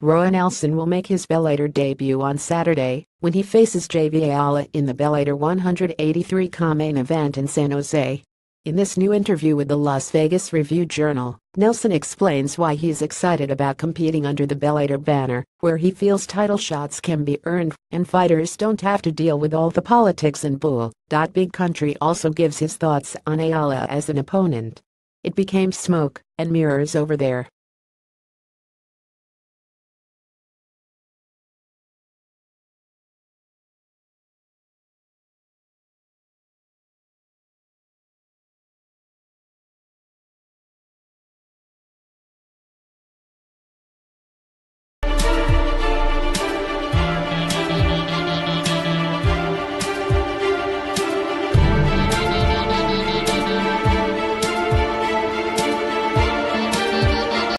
Roy Nelson will make his Bellator debut on Saturday when he faces Javy Ayala in the Bellator 183 main event in San Jose. In this new interview with the Las Vegas Review-Journal, Nelson explains why he's excited about competing under the Bellator banner, where he feels title shots can be earned and fighters don't have to deal with all the politics and bull. Big Country also gives his thoughts on Ayala as an opponent. It became smoke and mirrors over there